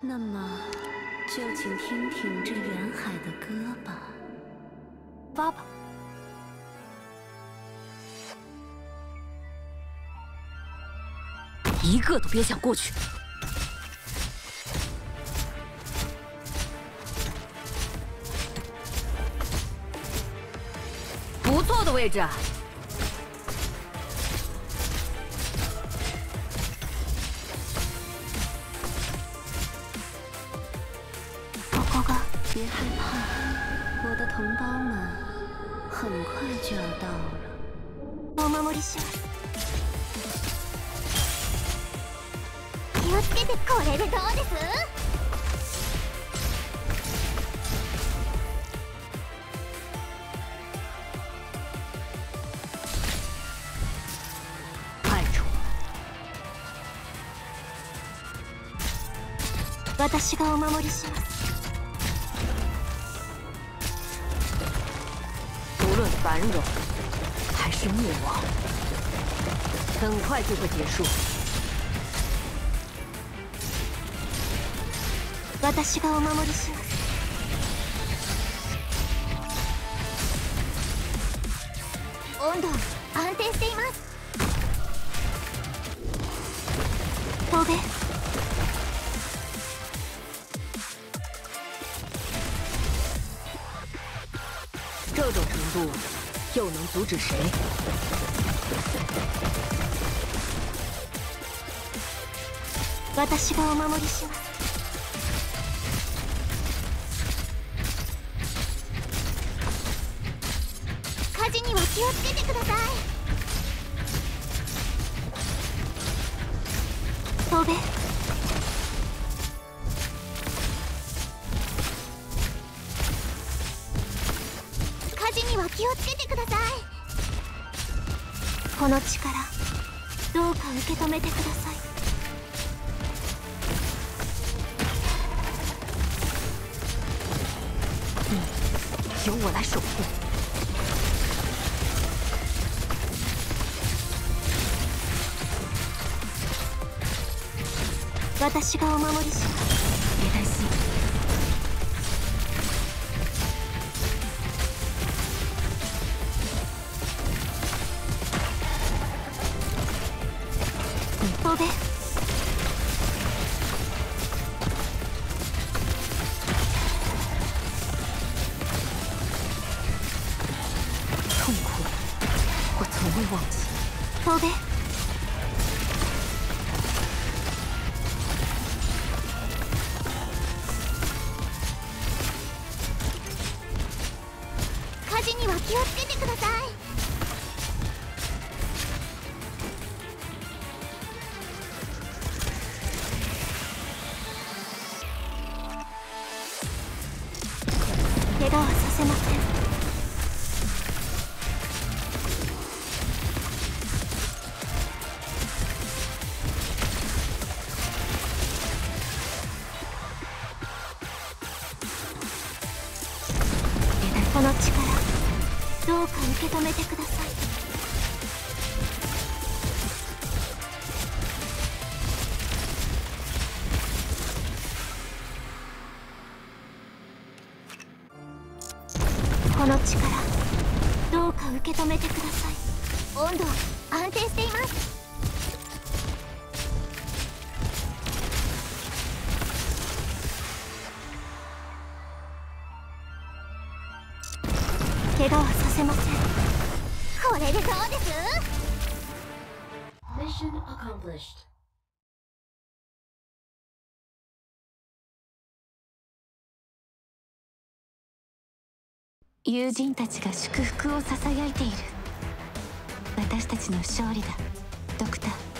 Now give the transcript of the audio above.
那么，就请听听这远海的歌吧。发吧。一个都别想过去！不错的位置。别害怕，我的同胞们很快就要到了。お守りします。気をつけてこれでどうです私がお守りします繁荣还是灭亡，很快就会结束。私がお守りします。温度安定しています。飛べ这种程度又能阻止谁？私がお守りします火事には気をつけてください。飛べ気をつけてください。この力どうか受け止めてください。由我来守护。私がお守りします。别担心，飛べ痛苦我从未忘记。飛べ火事には気をつけてください。怪我はさせません。この力どうか受け止めてくださいこの力どうか受け止めてください。温度安定しています。怪我はさせませんこれでどうです？友人たちが祝福をささやいている。私たちの勝利だ。ドクター。